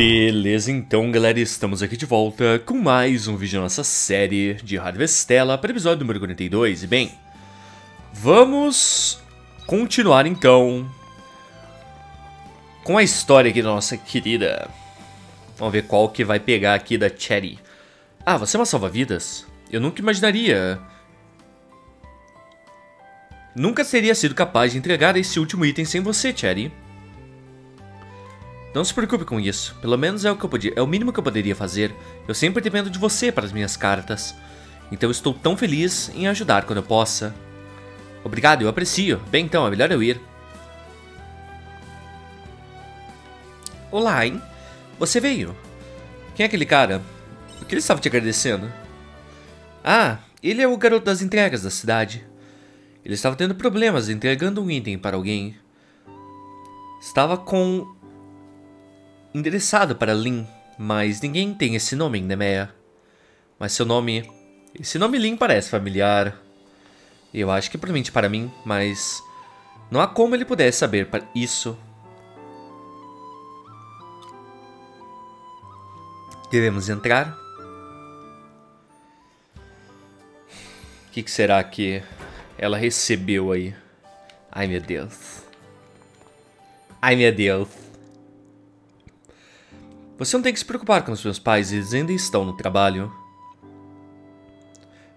Beleza, então galera, estamos aqui de volta com mais um vídeo da nossa série de Harvestella para o episódio número 42. E bem, vamos continuar então com a história aqui da nossa querida. Vamos ver qual que vai pegar aqui da Cherry. Ah, você é uma salva-vidas? Eu nunca imaginaria. Nunca teria sido capaz de entregar esse último item sem você, Cherry. Não se preocupe com isso. Pelo menos é o que eu podia, é o mínimo que eu poderia fazer. Eu sempre dependo de você para as minhas cartas. Então estou tão feliz em ajudar quando eu possa. Obrigado, eu aprecio. Bem, então, é melhor eu ir. Olá, hein? Você veio? Quem é aquele cara? O que ele estava te agradecendo? Ah, ele é o garoto das entregas da cidade. Ele estava tendo problemas entregando um item para alguém. Estava com endereçado para Lin, mas ninguém tem esse nome em Nemea. Mas seu nome... Esse nome Lin parece familiar. Eu acho que provavelmente para mim, mas... Não há como ele pudesse saber isso. Devemos entrar? O que, que será que ela recebeu aí? Ai meu Deus. Ai meu Deus. Você não tem que se preocupar com os seus pais, eles ainda estão no trabalho.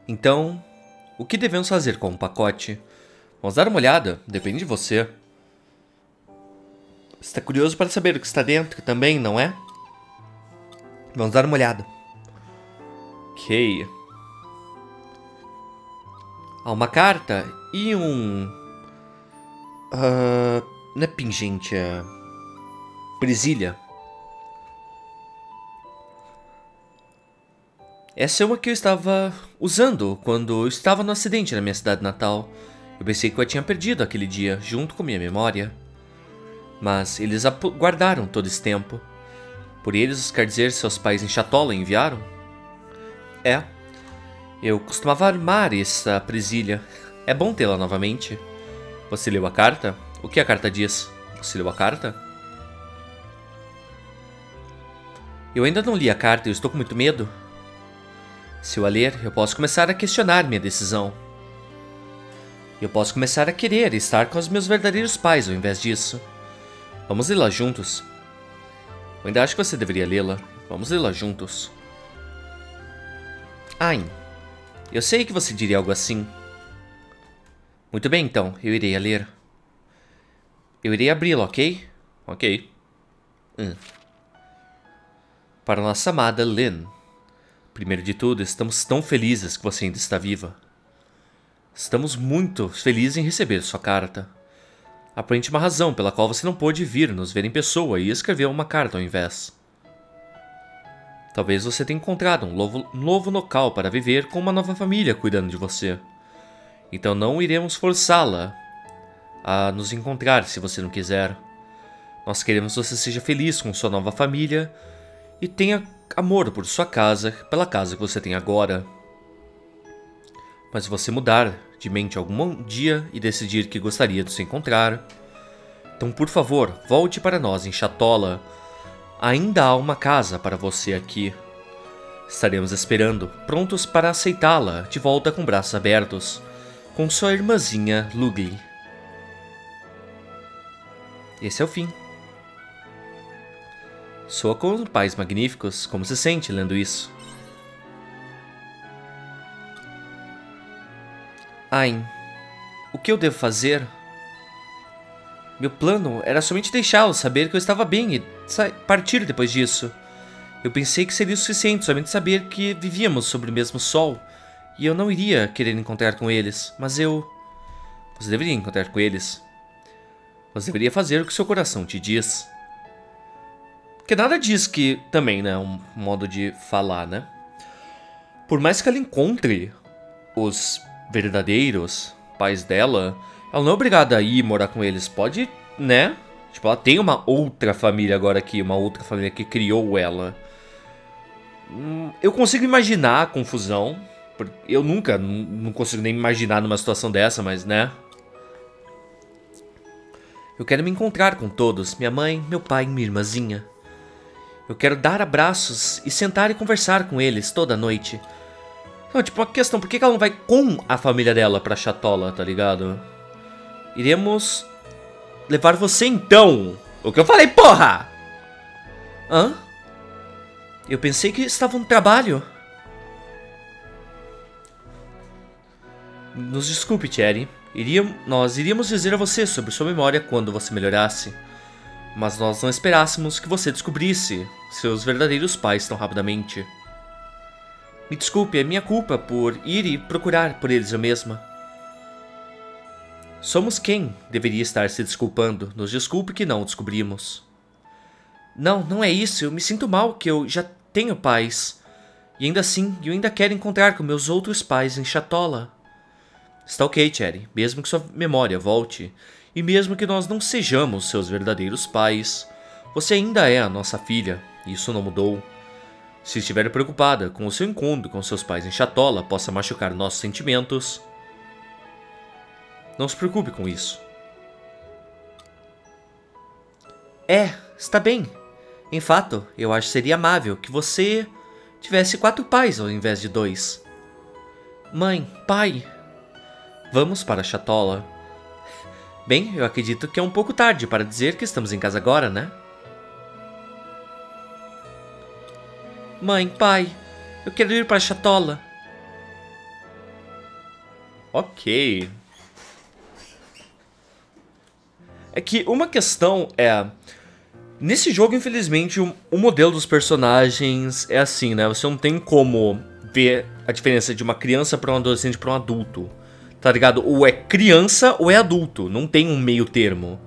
Então, o que devemos fazer com o pacote? Vamos dar uma olhada, depende de você. Está curioso para saber o que está dentro também, não é? Vamos dar uma olhada. Ok. Há uma carta e um... Uh, não é pingente, é... Presilha. Essa é uma que eu estava usando quando eu estava no acidente na minha cidade natal. Eu pensei que eu a tinha perdido aquele dia, junto com minha memória. Mas eles a guardaram todo esse tempo. Por eles, quer dizer, seus pais em Chatola enviaram? É. Eu costumava armar essa presilha. É bom tê-la novamente. Você leu a carta? O que a carta diz? Você leu a carta? Eu ainda não li a carta e estou com muito medo. Se eu a ler, eu posso começar a questionar minha decisão. Eu posso começar a querer estar com os meus verdadeiros pais ao invés disso. Vamos lê-la juntos. Eu ainda acho que você deveria lê-la. Vamos lê-la juntos. Ain, eu sei que você diria algo assim. Muito bem, então. Eu irei a ler. Eu irei abri-la, ok? Ok. Hum. Para nossa amada Lynn. Primeiro de tudo, estamos tão felizes que você ainda está viva. Estamos muito felizes em receber sua carta. Apresente uma razão pela qual você não pôde vir nos ver em pessoa e escrever uma carta ao invés. Talvez você tenha encontrado um novo, novo local para viver com uma nova família cuidando de você. Então não iremos forçá-la a nos encontrar se você não quiser. Nós queremos que você seja feliz com sua nova família e tenha amor por sua casa, pela casa que você tem agora. Mas se você mudar de mente algum dia e decidir que gostaria de se encontrar, então por favor, volte para nós em Chatola. Ainda há uma casa para você aqui. Estaremos esperando, prontos para aceitá-la de volta com braços abertos, com sua irmãzinha Lugli. Esse é o fim. Soa com pais magníficos. Como se sente lendo isso? Ain, o que eu devo fazer? Meu plano era somente deixá-lo saber que eu estava bem e partir depois disso. Eu pensei que seria o suficiente somente saber que vivíamos sobre o mesmo sol e eu não iria querer encontrar com eles, mas eu. Você deveria encontrar com eles. Você deveria fazer o que seu coração te diz. Porque nada diz que também, né, um modo de falar, né? Por mais que ela encontre os verdadeiros pais dela, ela não é obrigada a ir morar com eles. Pode, né? Tipo, ela tem uma outra família agora aqui, uma outra família que criou ela. Hum, eu consigo imaginar a confusão. Eu nunca, não consigo nem imaginar numa situação dessa, mas né? Eu quero me encontrar com todos, minha mãe, meu pai minha irmãzinha. Eu quero dar abraços e sentar e conversar com eles toda noite. Não, tipo, uma questão, por que ela não vai com a família dela pra Chatola, tá ligado? Iremos levar você então. O que eu falei, porra? Hã? Eu pensei que estava no trabalho. Nos desculpe, Thierry. Iríamos, nós iríamos dizer a você sobre sua memória quando você melhorasse. Mas nós não esperássemos que você descobrisse seus verdadeiros pais tão rapidamente. Me desculpe, é minha culpa por ir e procurar por eles eu mesma. Somos quem deveria estar se desculpando. Nos desculpe que não o descobrimos. Não, não é isso. Eu me sinto mal que eu já tenho pais. E ainda assim, eu ainda quero encontrar com meus outros pais em Chatola. Está ok, Cherry. Mesmo que sua memória volte, e mesmo que nós não sejamos seus verdadeiros pais, você ainda é a nossa filha. Isso não mudou. Se estiver preocupada com o seu encontro com seus pais em Chatola possa machucar nossos sentimentos, não se preocupe com isso. É, está bem. Em fato, eu acho que seria amável que você tivesse quatro pais ao invés de dois. Mãe, pai. Vamos para a Chatola. Bem, eu acredito que é um pouco tarde para dizer que estamos em casa agora, né? Mãe, pai, eu quero ir para a Chatola. Ok. É que uma questão é Nesse jogo, infelizmente, o, modelo dos personagens é assim, né? Você não tem como ver a diferença de uma criança para um adolescente para um adulto. Tá ligado? Ou é criança ou é adulto. Não tem um meio termo.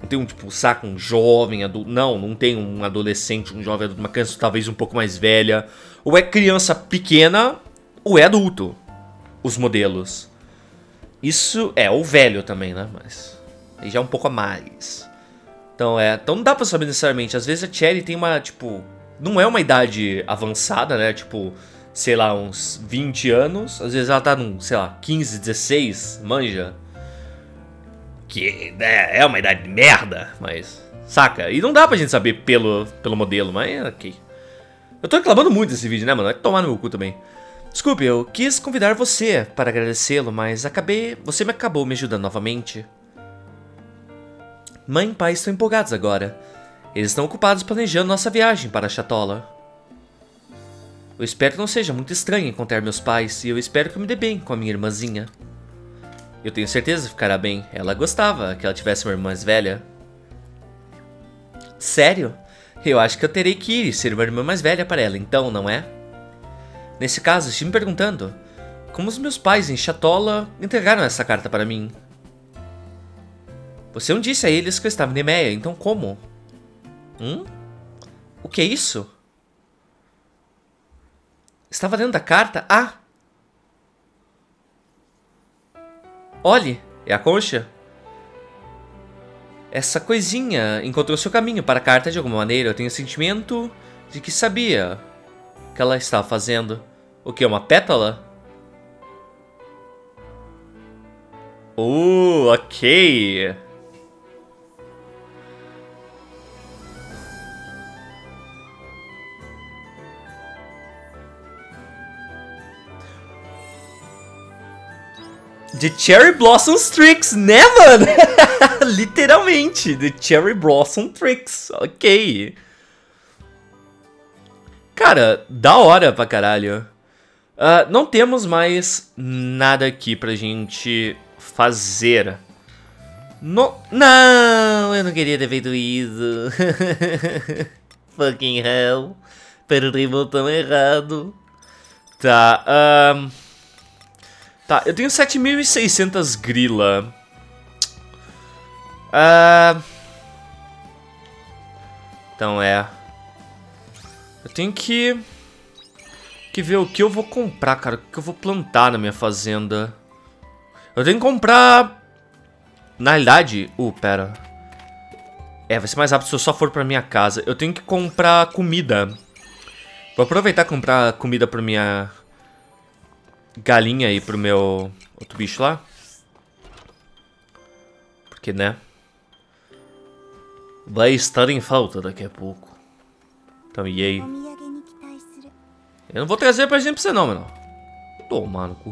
Não tem um tipo, saca, um jovem adulto. Não, não tem um adolescente, um jovem adulto, uma criança talvez um pouco mais velha. Ou é criança pequena ou é adulto. Os modelos. Isso é, o velho também, né? Mas. Aí já é um pouco a mais. Então é. Então não dá pra saber necessariamente. Às vezes a Cherry tem uma, tipo. Não é uma idade avançada, né? Tipo, sei lá, uns 20 anos. Às vezes ela tá num, sei lá, 15, 16, manja. Que né, é uma idade de merda, mas. Saca? E não dá pra gente saber pelo, pelo modelo, mas ok. Eu tô reclamando muito desse vídeo, né, mano? Vai tomar no meu cu também. Desculpe, eu quis convidar você para agradecê-lo, mas acabei. Você me acabou me ajudando novamente. Mãe e pai estão empolgados agora. Eles estão ocupados planejando nossa viagem para a Chatola. Eu espero que não seja muito estranho encontrar meus pais e eu espero que eu me dê bem com a minha irmãzinha. Eu tenho certeza que ficará bem. Ela gostava que ela tivesse uma irmã mais velha. Sério? Eu acho que eu terei que ir ser uma irmã mais velha para ela, então, não é? Nesse caso, estive me perguntando como os meus pais em Chatola entregaram essa carta para mim. Você não disse a eles que eu estava em Nemeia, então como? Hum? O que é isso? Estava dentro da carta? Ah! Olhe, é a concha. Essa coisinha encontrou seu caminho para a carta de alguma maneira. Eu tenho o sentimento de que sabia o que ela estava fazendo. O que? Uma pétala? Uh, ok. The Cherry Blossom Tricks, né, mano? Literalmente, The Cherry Blossom Tricks, ok. Cara, da hora pra caralho. Uh, não temos mais nada aqui pra gente fazer. No... Não, eu não queria ter feito isso. Fucking hell. Perdi o botão errado. Tá, ahn... Tá, eu tenho 7.600 grila. Uh... Então é. Eu tenho que... Que ver o que eu vou comprar, cara. O que eu vou plantar na minha fazenda. Eu tenho que comprar... Na realidade... Uh, pera. É, vai ser mais rápido se eu só for pra minha casa. Eu tenho que comprar comida. Vou aproveitar e comprar comida pra minha galinha aí pro meu outro bicho lá. Porque, né? Vai estar em falta daqui a pouco. Então, yay. Eu não vou trazer presente pra você não, menor. Toma no cu.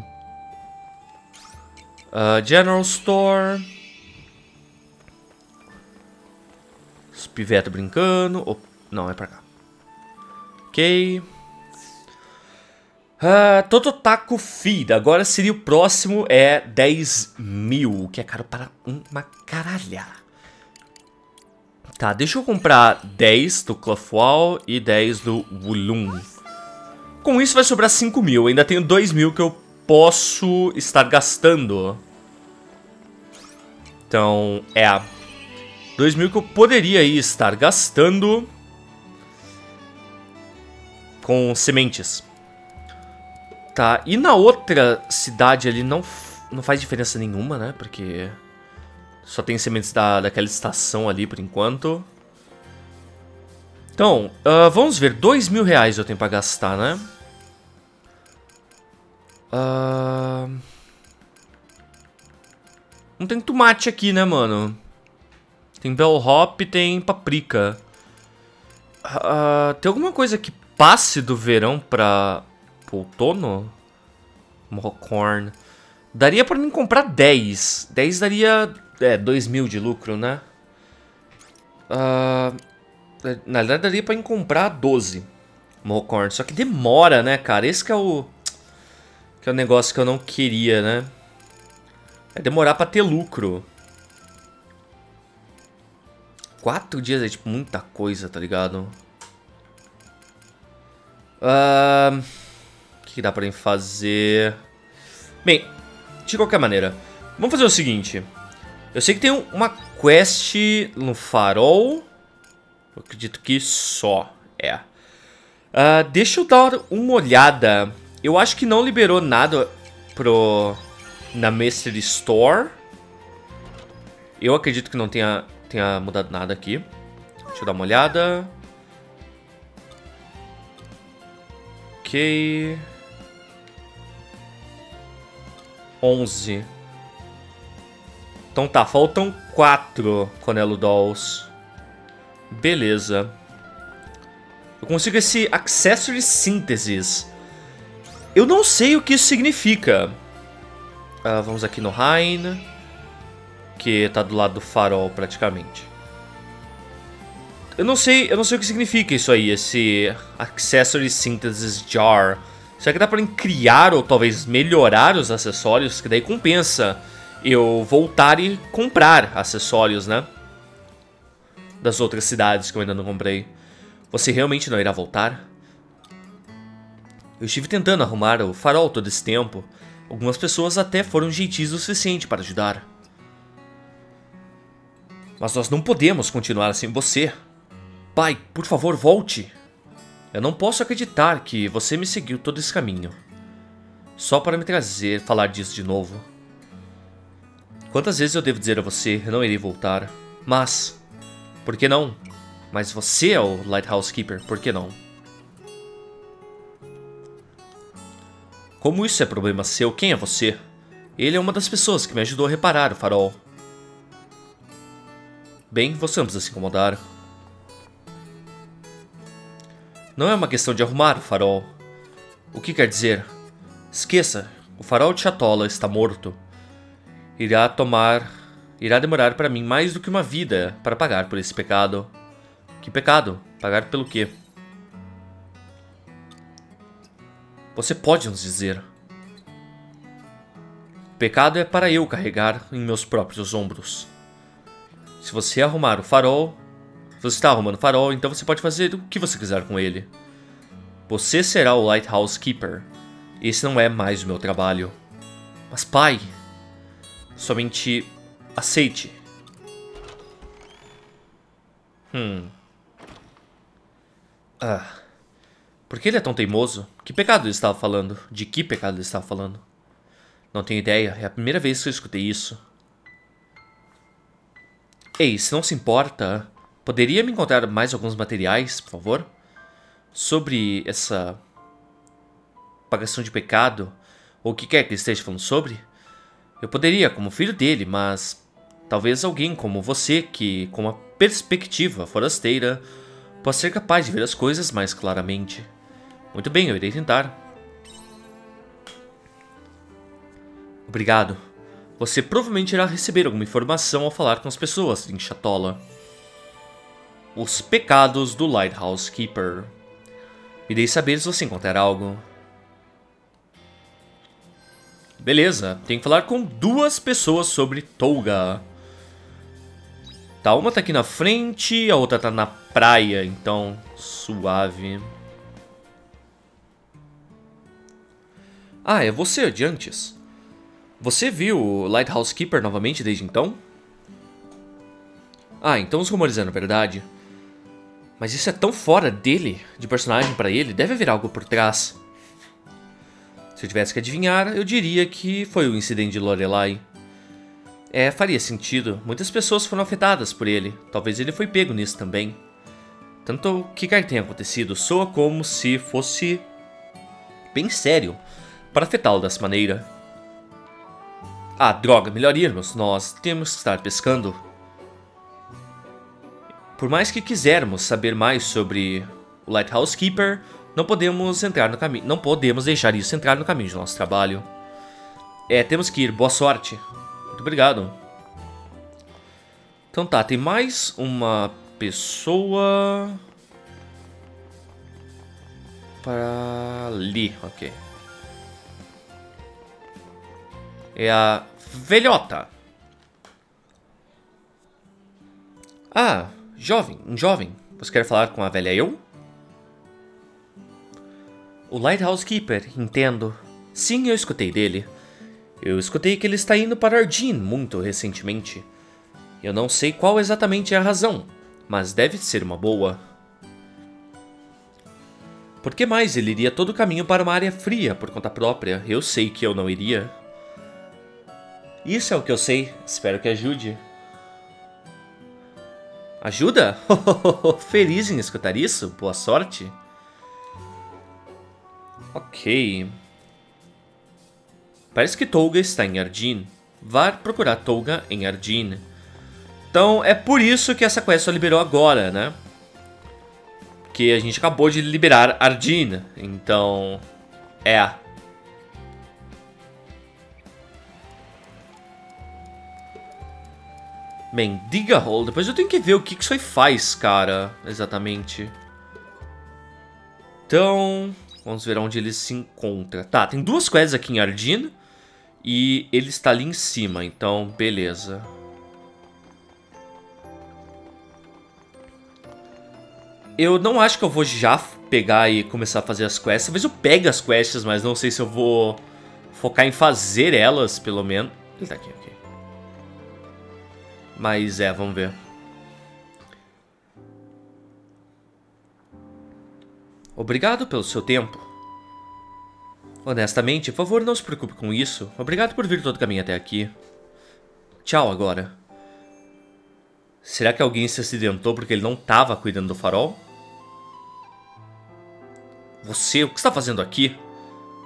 Uh, General Store. Os piveta brincando. Oh, não, é pra cá. Ok. Uh, Tototaco Feed. Agora seria o próximo. É 10 mil. Que é caro para uma caralha. Tá, deixa eu comprar 10 do Clothwall e 10 do Wulum. Com isso vai sobrar 5 mil. Ainda tenho 2 mil que eu posso estar gastando. Então, é. 2 mil que eu poderia estar gastando com sementes. Tá, e na outra cidade ali não, não faz diferença nenhuma, né? Porque só tem sementes da, daquela estação ali por enquanto. Então, uh, vamos ver. Dois mil reais eu tenho pra gastar, né? Uh... Não tem tomate aqui, né, mano? Tem bellhop, tem paprika. Uh, tem alguma coisa que passe do verão pra outono? Mohcorn. Daria pra mim comprar 10. 10 daria é, 2 mil de lucro, né? Uh, na verdade, daria pra comprar 12 Mohcorn. Só que demora, né, cara? Esse que é o... Que é o negócio que eu não queria, né? É demorar pra ter lucro. Quatro dias é, tipo, muita coisa, tá ligado? Uh, o que dá pra fazer? Bem, de qualquer maneira, vamos fazer o seguinte. Eu sei que tem uma quest no farol. Eu acredito que só é. Uh, deixa eu dar uma olhada. Eu acho que não liberou nada pro na Mystery Store. Eu acredito que não tenha, tenha mudado nada aqui. Deixa eu dar uma olhada. Ok. 11. Então tá, faltam quatro Conelo Dolls. Beleza. Eu consigo esse Accessory Synthesis. Eu não sei o que isso significa. Uh, vamos aqui no Rain. Que tá do lado do farol, praticamente. Eu não sei, eu não sei o que significa isso aí, esse Accessory Synthesis Jar. Será que dá pra criar ou talvez melhorar os acessórios? Que daí compensa eu voltar e comprar acessórios, né? Das outras cidades que eu ainda não comprei. Você realmente não irá voltar? Eu estive tentando arrumar o farol todo esse tempo. Algumas pessoas até foram gentis o suficiente para ajudar. Mas nós não podemos continuar sem você. Pai, por favor, volte. Eu não posso acreditar que você me seguiu todo esse caminho. Só para me trazer falar disso de novo. Quantas vezes eu devo dizer a você, eu não irei voltar. Mas, por que não? Mas você é o Lighthouse Keeper, por que não? Como isso é problema seu, quem é você? Ele é uma das pessoas que me ajudou a reparar o farol. Bem, você não precisa se incomodar. Não é uma questão de arrumar o farol. O que quer dizer? Esqueça, o farol de Chatola está morto irá tomar. irá demorar para mim mais do que uma vida para pagar por esse pecado. Que pecado? Pagar pelo quê? Você pode nos dizer. O pecado é para eu carregar em meus próprios ombros. Se você arrumar o farol, você está arrumando o farol, então você pode fazer o que você quiser com ele. Você será o Lighthouse Keeper. Esse não é mais o meu trabalho. Mas pai, Somente aceite. Hum. Ah. Por que ele é tão teimoso? Que pecado ele estava falando? De que pecado ele estava falando? Não tenho ideia. É a primeira vez que eu escutei isso. Ei, se não se importa, poderia me encontrar mais alguns materiais, por favor? Sobre essa pagação de pecado, ou o que quer que esteja falando sobre? Eu poderia, como filho dele, mas talvez alguém como você que, com uma perspectiva forasteira, Posso ser capaz de ver as coisas mais claramente. Muito bem, eu irei tentar. Obrigado. Você provavelmente irá receber alguma informação ao falar com as pessoas em Chatola. Os pecados do Lighthouse Keeper. Irei saber se você encontrar algo. Beleza, tem que falar com duas pessoas sobre Tolga. Tá, uma tá aqui na frente, a outra tá na praia, então suave. Ah, é você, de antes. Você viu o Lighthouse Keeper novamente desde então? Ah, então os rumores eram verdade. Mas isso é tão fora dele, de personagem para ele, deve haver algo por trás. Se eu tivesse que adivinhar, eu diria que foi o incidente de Lorelai. É, faria sentido. Muitas pessoas foram afetadas por ele. Talvez ele foi pego nisso também. Tanto o que quer tenha acontecido soa como se fosse bem sério para afetá-lo dessa maneira. Ah, droga, melhor irmos. Nós temos que estar pescando. Por mais que quisermos saber mais sobre o Lighthouse Keeper, não podemos entrar no caminho, não podemos deixar isso entrar no caminho do nosso trabalho. É, temos que ir. Boa sorte. Muito obrigado. Então tá, tem mais uma pessoa... Para ali, ok. É a velhota. Ah, jovem, um jovem. Você quer falar com a velha eu? O Lighthouse Keeper, entendo. Sim, eu escutei dele. Eu escutei que ele está indo para Ardeen muito recentemente. Eu não sei qual exatamente é a razão, mas deve ser uma boa. Por que mais ele iria todo o caminho para uma área fria por conta própria? Eu sei que eu não iria. Isso é o que eu sei. Espero que ajude. Ajuda? Feliz em escutar isso. Boa sorte. Ok. Parece que Tolga está em Ardeen. Vá procurar Tolga em Ardeen. Então é por isso que essa quest só liberou agora, né? Que a gente acabou de liberar Ardeen. Então, é. Mendiga Hole. Depois eu tenho que ver o que isso aí faz, cara, exatamente. Então, vamos ver onde ele se encontra. Tá, tem duas quests aqui em Ardeen. E ele está ali em cima, então beleza. Eu não acho que eu vou já pegar e começar a fazer as quests. Talvez eu pegue as quests, mas não sei se eu vou focar em fazer elas, pelo menos. Ele tá aqui, ok. Mas é, vamos ver. Obrigado pelo seu tempo. Honestamente, por favor, não se preocupe com isso. Obrigado por vir todo o caminho até aqui. Tchau agora. Será que alguém se acidentou porque ele não estava cuidando do farol? Você, o que está fazendo aqui?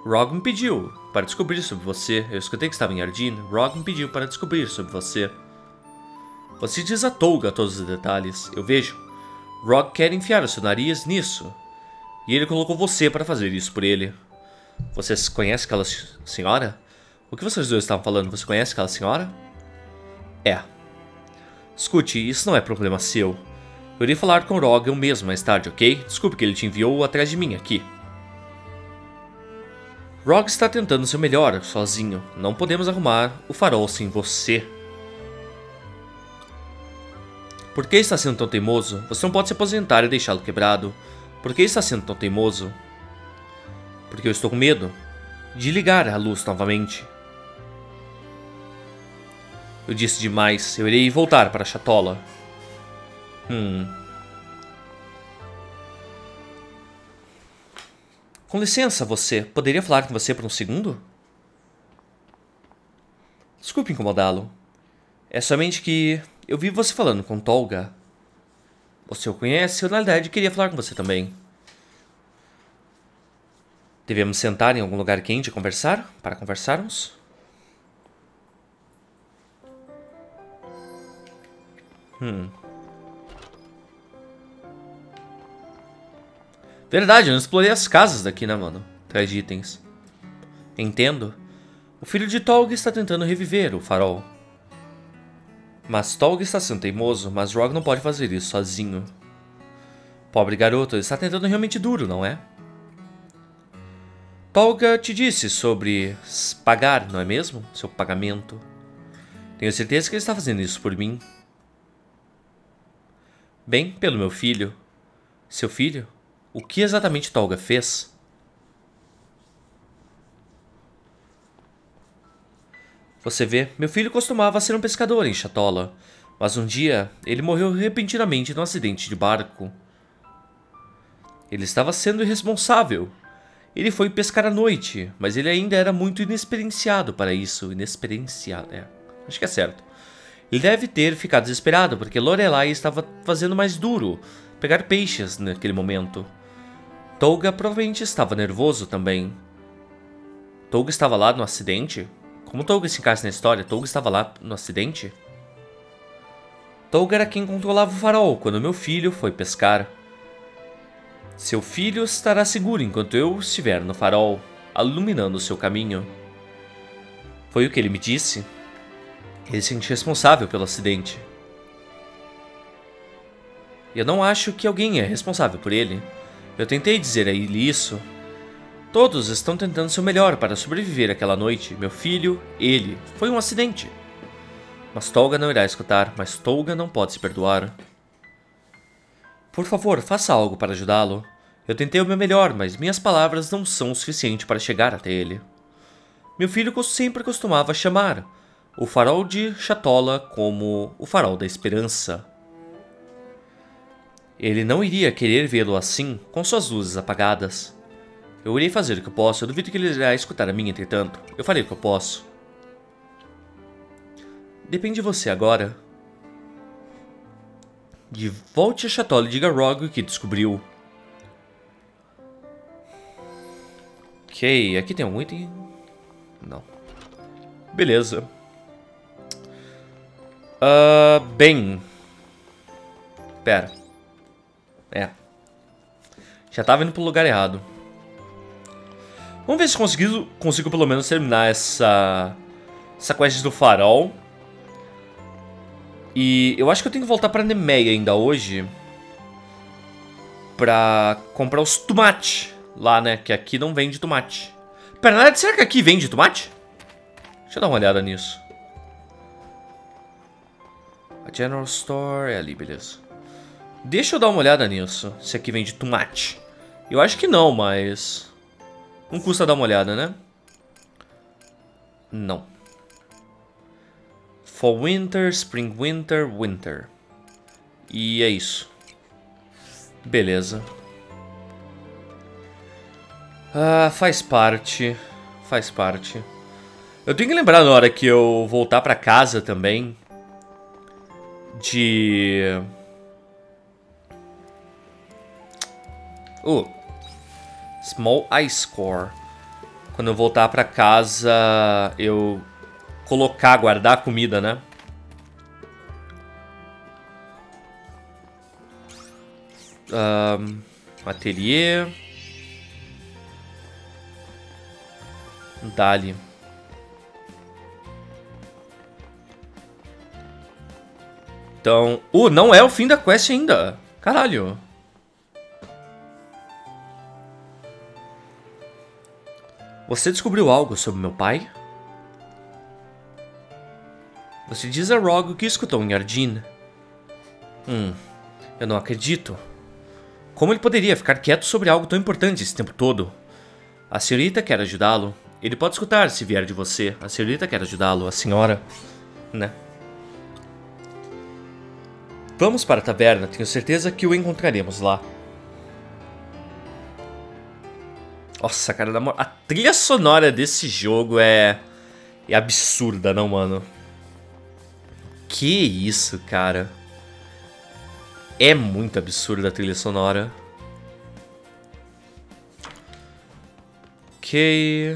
Rog me pediu para descobrir sobre você. Eu escutei que estava em Ardeen. Rog me pediu para descobrir sobre você. Você Tolga todos os detalhes. Eu vejo. Rog quer enfiar o seu nariz nisso. E ele colocou você para fazer isso por ele. Você conhece aquela senhora? O que vocês dois estavam falando? Você conhece aquela senhora? É. Escute, isso não é problema seu. Eu irei falar com o Rogan mesmo mais tarde, ok? Desculpe que ele te enviou atrás de mim aqui. Rog está tentando seu melhor sozinho. Não podemos arrumar o farol sem você. Por que está sendo tão teimoso? Você não pode se aposentar e deixá-lo quebrado. Por que está sendo tão teimoso? porque eu estou com medo de ligar a luz novamente. Eu disse demais, eu irei voltar para a chatola. Hum. Com licença, você. Poderia falar com você por um segundo? Desculpe incomodá-lo. É somente que eu vi você falando com Tolga. Você o conhece? Eu, na verdade, queria falar com você também. Devemos sentar em algum lugar quente e conversar? Para conversarmos? Hum. Verdade, eu não explorei as casas daqui, né, mano? De itens. Entendo. O filho de Tolg está tentando reviver o farol. Mas Tolg está sendo teimoso, mas Rog não pode fazer isso sozinho. Pobre garoto, ele está tentando realmente duro, não é? Tolga te disse sobre pagar, não é mesmo? Seu pagamento. Tenho certeza que ele está fazendo isso por mim. Bem, pelo meu filho. Seu filho? O que exatamente Tolga fez? Você vê, meu filho costumava ser um pescador em Chatola, mas um dia ele morreu repentinamente num acidente de barco. Ele estava sendo irresponsável. Ele foi pescar à noite, mas ele ainda era muito inexperienciado para isso. Inexperienciado, é. Acho que é certo. Ele deve ter ficado desesperado porque Lorelai estava fazendo mais duro pegar peixes naquele momento. Tolga provavelmente estava nervoso também. Tolga estava lá no acidente? Como Tolga se encaixa na história? Tolga estava lá no acidente? Tolga era quem controlava o farol quando meu filho foi pescar. Seu filho estará seguro enquanto eu estiver no farol, iluminando seu caminho. Foi o que ele me disse. Ele se sente responsável pelo acidente. Eu não acho que alguém é responsável por ele. Eu tentei dizer a ele isso, Todos estão tentando seu melhor para sobreviver aquela noite. Meu filho, ele. Foi um acidente. Mas Tolga não irá escutar, mas Tolga não pode se perdoar. Por favor, faça algo para ajudá-lo. Eu tentei o meu melhor, mas minhas palavras não são o suficiente para chegar até ele. Meu filho sempre costumava chamar o farol de Chatola como o farol da esperança. Ele não iria querer vê-lo assim, com suas luzes apagadas. Eu irei fazer o que eu posso. Eu duvido que ele irá escutar a mim, entretanto. Eu farei o que eu posso. Depende de você agora. De volte a Chatola e diga a Rog o que descobriu. Ok, aqui tem algum item? Não. Beleza. Uh, bem. Pera. É. Já tava indo pro lugar errado. Vamos ver se consigo, consigo pelo menos terminar essa, essa quest do farol. E eu acho que eu tenho que voltar pra Nemeia ainda hoje. Pra comprar os tomates lá, né? Que aqui não vende tomate. Pera, será que aqui vende tomate? Deixa eu dar uma olhada nisso. A General Store é ali, beleza. Deixa eu dar uma olhada nisso, se aqui vende tomate. Eu acho que não, mas... Não custa dar uma olhada, né? Não. Fall Winter, Spring Winter, Winter. E é isso. Beleza. Ah, faz parte. Faz parte. Eu tenho que lembrar na hora que eu voltar pra casa também. De... Uh, Small Ice Core. Quando eu voltar pra casa, eu colocar, guardar a comida, né? Um, ateliê. Dali. Então... Uh, não é o fim da quest ainda. Caralho. Você descobriu algo sobre meu pai? Você diz a Rog o que escutou em Ardin. Hum, eu não acredito. Como ele poderia ficar quieto sobre algo tão importante esse tempo todo? A senhorita quer ajudá-lo. Ele pode escutar se vier de você. A senhorita quer ajudá-lo, a senhora, né? Vamos para a taverna, tenho certeza que o encontraremos lá. Nossa, cara, a trilha sonora desse jogo é... É absurda, não, mano? Que isso, cara. É muito absurda a trilha sonora. Ok...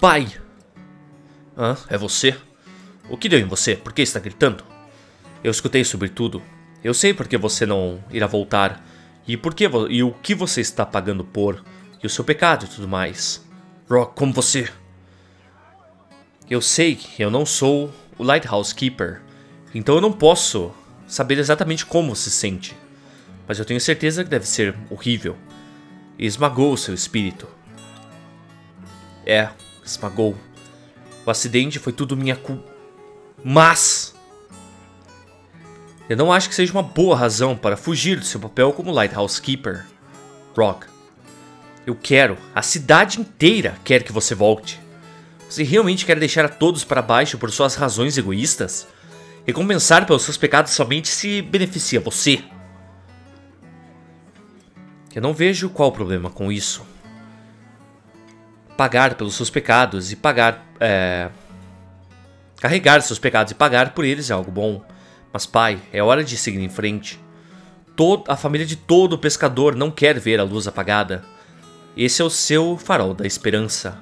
Pai! Hã? É você? O que deu em você? Por que está gritando? Eu escutei sobre tudo. Eu sei porque você não irá voltar. E por que e o que você está pagando por. E o seu pecado e tudo mais. Rock, como você. Eu sei que eu não sou o Lighthouse Keeper. Então eu não posso saber exatamente como se sente. Mas eu tenho certeza que deve ser horrível. E esmagou o seu espírito. É, esmagou. O acidente foi tudo minha culpa. Mas eu não acho que seja uma boa razão para fugir do seu papel como Lighthouse Keeper. Rock, eu quero, a cidade inteira quer que você volte. Você realmente quer deixar a todos para baixo por suas razões egoístas? Recompensar pelos seus pecados somente se beneficia você. Eu não vejo qual o problema com isso. Pagar pelos seus pecados e pagar. É... Carregar seus pecados e pagar por eles é algo bom. Mas, pai, é hora de seguir em frente. Todo, a família de todo pescador não quer ver a luz apagada. Esse é o seu farol da esperança.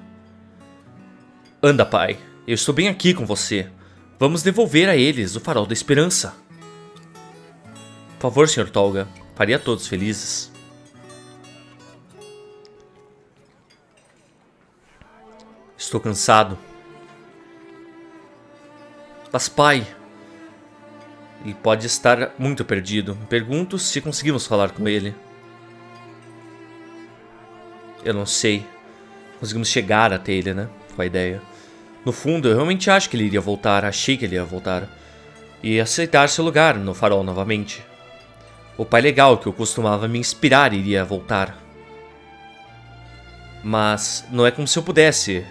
Anda, pai. Eu estou bem aqui com você. Vamos devolver a eles o farol da esperança. Por favor, Sr. Tolga. Faria todos felizes. Estou cansado. Mas, pai, e pode estar muito perdido. Pergunto se conseguimos falar com ele. Eu não sei. Conseguimos chegar até ele, né? Com a ideia. No fundo, eu realmente acho que ele iria voltar. Achei que ele ia voltar. E aceitar seu lugar no farol novamente. O pai legal que eu costumava me inspirar iria voltar. Mas não é como se eu pudesse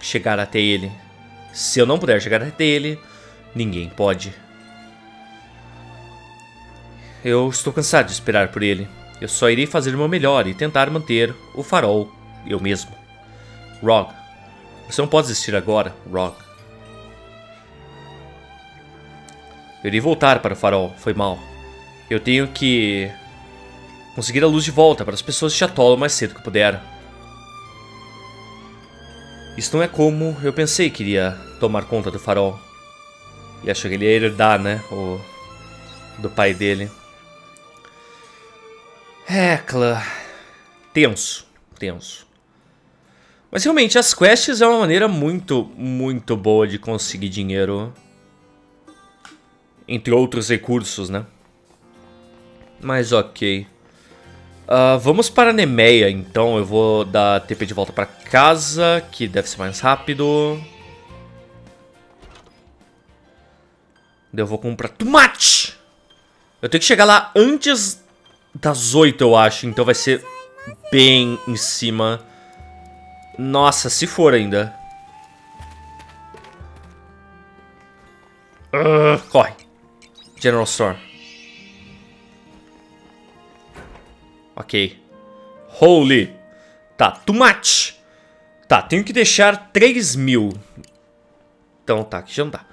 chegar até ele. Se eu não puder chegar até ele, ninguém pode. Eu estou cansado de esperar por ele. Eu só irei fazer o meu melhor e tentar manter o farol eu mesmo. Rog. Você não pode desistir agora, Rog. Eu irei voltar para o farol. Foi mal. Eu tenho que... Conseguir a luz de volta para as pessoas de Chatolo o mais cedo que puder. Isso não é como eu pensei que iria tomar conta do farol. Ele achou que ele ia herdar, né? O... Do pai dele. Hecla. Tenso, tenso. Mas realmente, as quests é uma maneira muito, muito boa de conseguir dinheiro. Entre outros recursos, né? Mas ok. Uh, vamos para Nemeia, então. Eu vou dar TP de volta para casa, que deve ser mais rápido. Eu vou comprar tomate! Eu tenho que chegar lá antes das 8, eu acho. Então vai ser bem em cima. Nossa, se for ainda. Uh, corre. General Store. Ok. Holy. Tá, too much. Tá, tenho que deixar 3 mil. Então tá, aqui já não dá.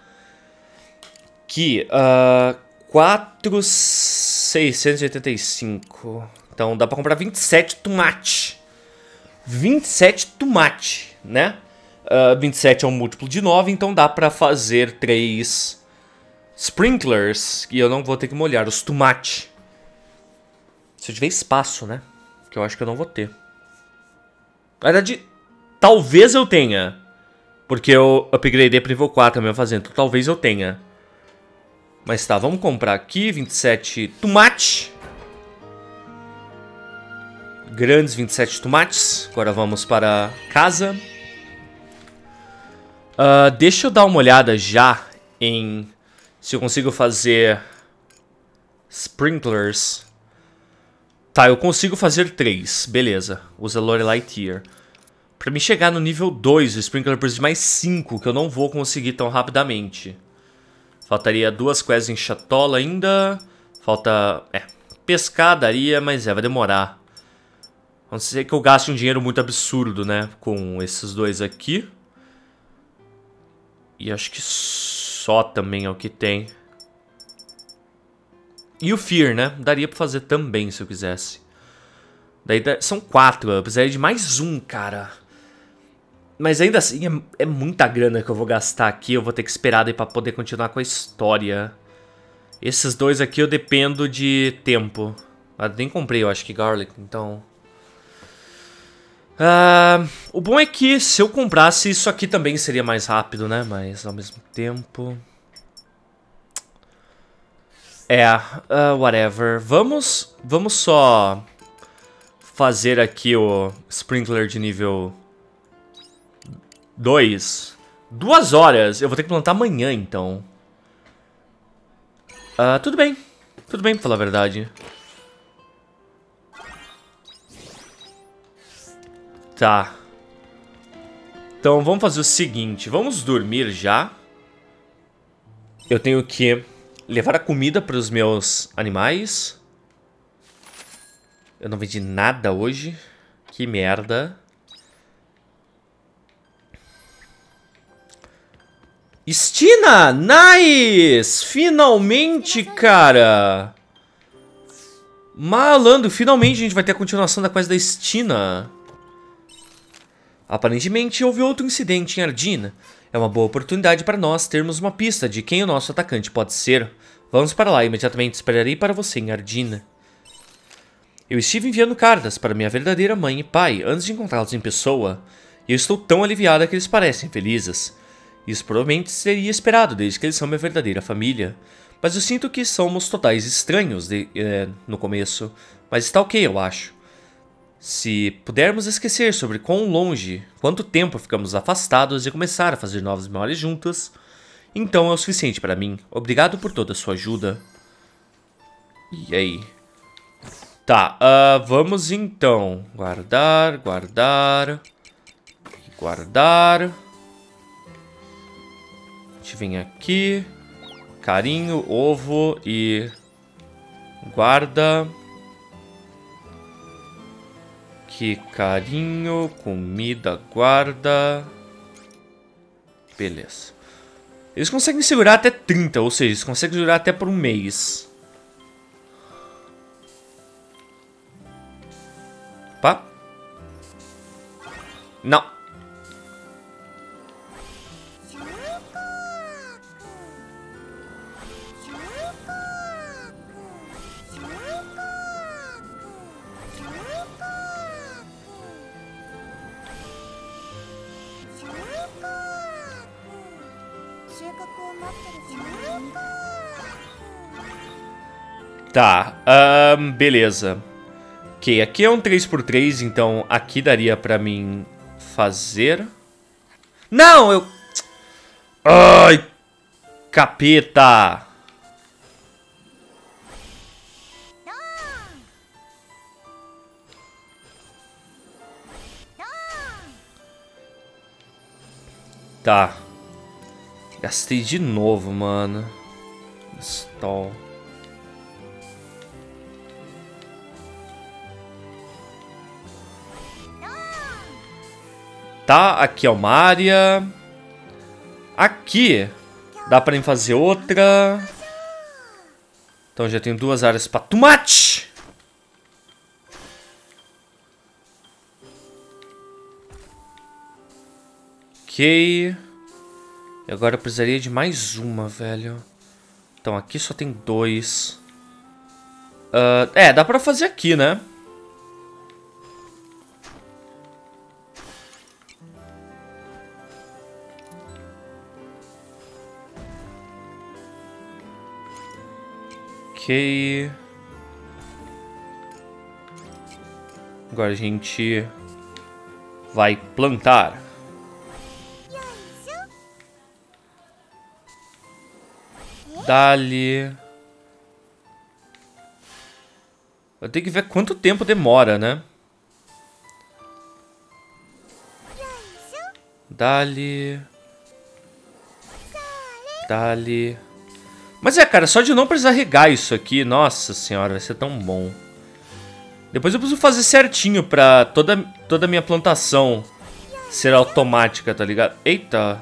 Aqui, uh, 4, 685. Então dá pra comprar 27 tomate. 27 tomate, né? Uh, ah, 27 é um múltiplo de 9, então dá pra fazer 3 sprinklers. E eu não vou ter que molhar os tomate. Se eu tiver espaço, né? Que eu acho que eu não vou ter. Na verdade, talvez eu tenha. Porque eu upgradei para nível 4 a minha fazenda. Então, talvez eu tenha. Mas tá, vamos comprar aqui 27 tomate. Grandes 27 tomates. Agora vamos para casa. Uh, deixa eu dar uma olhada já em se eu consigo fazer sprinklers. Tá, eu consigo fazer três. Beleza. Usa Lorelei Tier. Pra me chegar no nível 2, o sprinkler precisa de mais 5, que eu não vou conseguir tão rapidamente. Faltaria duas quests em Chatola ainda. Falta... É, pescar daria, mas é, vai demorar. A não ser que eu gaste um dinheiro muito absurdo, né? Com esses dois aqui. E acho que só também é o que tem. E o Fear, né? Daria pra fazer também se eu quisesse. Daí são quatro, eu precisaria de mais um, cara. Mas ainda assim, é, é, muita grana que eu vou gastar aqui. Eu vou ter que esperar daí pra poder continuar com a história. Esses dois aqui eu dependo de tempo. Ah, nem comprei, eu acho que garlic, então... Uh, o bom é que se eu comprasse isso aqui também seria mais rápido, né? Mas ao mesmo tempo... É, uh, whatever. Vamos, vamos só fazer aqui o sprinkler de nível 2. Duas horas. Eu vou ter que plantar amanhã, então. Uh, tudo bem. Tudo bem, pra falar a verdade. Tá. Então, vamos fazer o seguinte. Vamos dormir já. Eu tenho que levar a comida para os meus animais. Eu não vendi nada hoje. Que merda. Estina! Nice! Finalmente, cara! Malandro, finalmente a gente vai ter a continuação da quest da Estina. Aparentemente houve outro incidente em Ardina. É uma boa oportunidade para nós termos uma pista de quem o nosso atacante pode ser. Vamos para lá imediatamente, esperarei para você em Ardina. Eu estive enviando cartas para minha verdadeira mãe e pai antes de encontrá-los em pessoa, e eu estou tão aliviada que eles parecem felizes. Isso provavelmente seria esperado desde que eles são minha verdadeira família, mas eu sinto que somos totais estranhos de, é, no começo, mas está ok eu acho. Se pudermos esquecer sobre quão longe, quanto tempo ficamos afastados e começar a fazer novas memórias juntas, então é o suficiente para mim. Obrigado por toda a sua ajuda. E aí? Tá, uh, vamos então. Guardar, guardar. Guardar. Gente vem aqui. Carinho, ovo e... Guarda aqui, carinho, comida, guarda. Beleza. Eles conseguem segurar até 30, ou seja, eles conseguem segurar até por um mês. Pá. Não. Tá, um, beleza. Ok, aqui é um 3x3, então aqui daria pra mim fazer... Não, eu... Ai, capeta! Tá. Gastei de novo, mano. Stall. Tá, aqui é uma área. Aqui dá pra fazer outra. Então já tenho duas áreas pra tomate. Ok. E agora eu precisaria de mais uma, velho. Então aqui só tem dois. Uh, é, dá pra fazer aqui, né? Ok. Agora a gente vai plantar. Dali. Eu tenho que ver quanto tempo demora, né? Dali. Dali. Mas é, cara, só de não precisar regar isso aqui, nossa senhora, vai ser tão bom. Depois eu preciso fazer certinho pra toda, toda a minha plantação ser automática, tá ligado? Eita.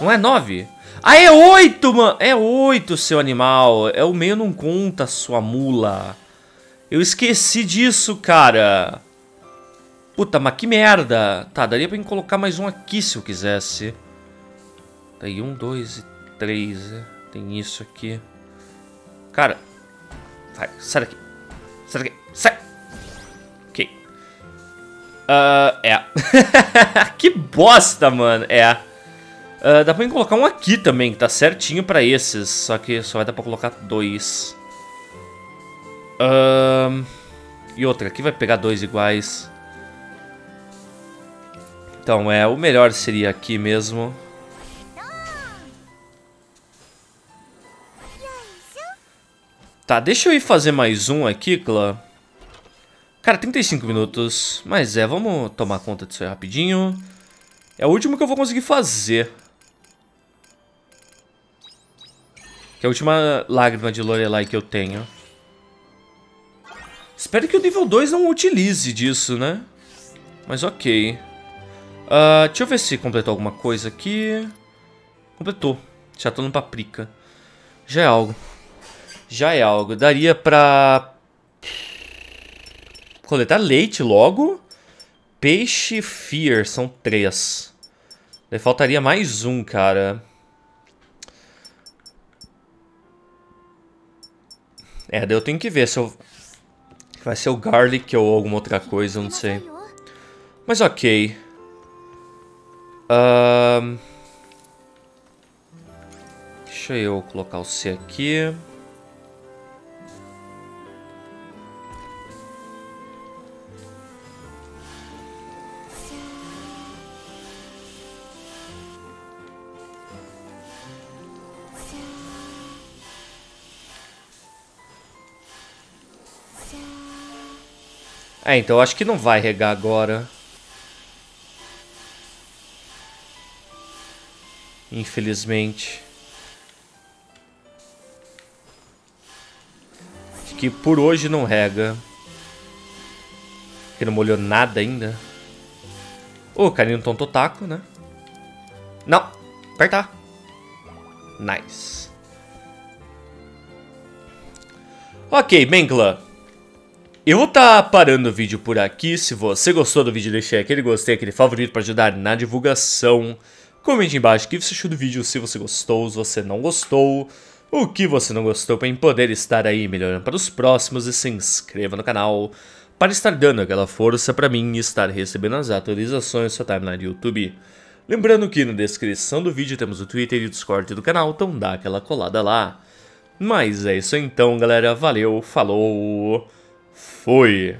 Não é nove? Ah, é oito, mano. É oito, seu animal. É o meio não conta, sua mula. Eu esqueci disso, cara. Puta, mas que merda. Tá, daria pra colocar mais um aqui se eu quisesse. Daí um, dois e três, né? Tem isso aqui. Cara. Vai, sai daqui. Sai daqui. Sai. Ok. Uh, é. que bosta, mano. É. Uh, dá pra colocar um aqui também, que tá certinho pra esses. Só que só vai dar pra colocar dois. Uh, e outra, aqui vai pegar dois iguais. Então, é, o melhor seria aqui mesmo. Tá, deixa eu ir fazer mais um aqui, clã. Cara, 35 minutos. Mas é, vamos tomar conta disso aí rapidinho. É o último que eu vou conseguir fazer. Que é a última lágrima de Lorelai que eu tenho. Espero que o nível 2 não utilize disso, né? Mas ok. Uh, deixa eu ver se completou alguma coisa aqui. Completou. Já tô no paprika. Já é algo. Já é algo. Daria pra... Coletar leite logo. Peixe Fear. São três. Daí faltaria mais um, cara. É, daí eu tenho que ver se eu... Vai ser o Garlic ou alguma outra coisa, não sei. Mas ok. Um... Deixa eu colocar o C aqui. É, então acho que não vai regar agora. Infelizmente. Acho que por hoje não rega. Porque não molhou nada ainda. Ô, oh, carinho tonto taco, né? Não, apertar. Nice. Ok, Menkla. Eu vou estar tá parando o vídeo por aqui. Se você gostou do vídeo, deixe aquele gostei, aquele favorito para ajudar na divulgação. Comente embaixo o que você achou do vídeo, se você gostou, se você não gostou, o que você não gostou para poder estar aí melhorando para os próximos e se inscreva no canal para estar dando aquela força para mim e estar recebendo as atualizações do seu timeline do YouTube. Lembrando que na descrição do vídeo temos o Twitter e o Discord do canal, então dá aquela colada lá. Mas é isso então, galera. Valeu, falou! Fui!